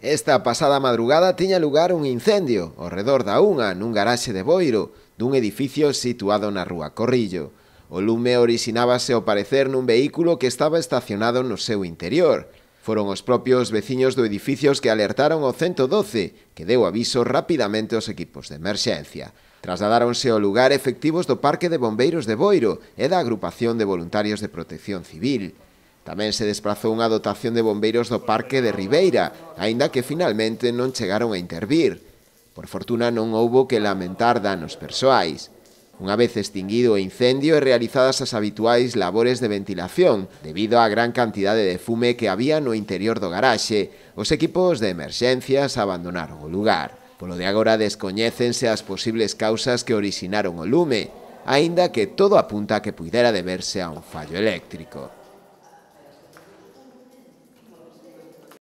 Esta pasada madrugada tiña lugar un incendio ao redor da unha nun garaxe de Boiro dun edificio situado na rúa Corrillo. O lume orixinábase ao parecer nun vehículo que estaba estacionado no seu interior. Foron os propios veciños do edificio que alertaron ao 112, que deu aviso rapidamente aos equipos de emerxencia. Trasladáronse ao lugar efectivos do Parque de Bombeiros de Boiro e da Agrupación de Voluntarios de Protección Civil. Tamén se desplazou unha dotación de bombeiros do Parque de Ribeira, aínda que finalmente non chegaron a intervir. Por fortuna non houbo que lamentar danos persoais. Unha vez extinguido o incendio e realizadas as habituais labores de ventilación, debido á gran cantidade de fume que había no interior do garaxe, os equipos de emerxencias abandonaron o lugar. Polo de agora descoñécense as posibles causas que orixinaron o lume, aínda que todo apunta a que puidera deberse a un fallo eléctrico.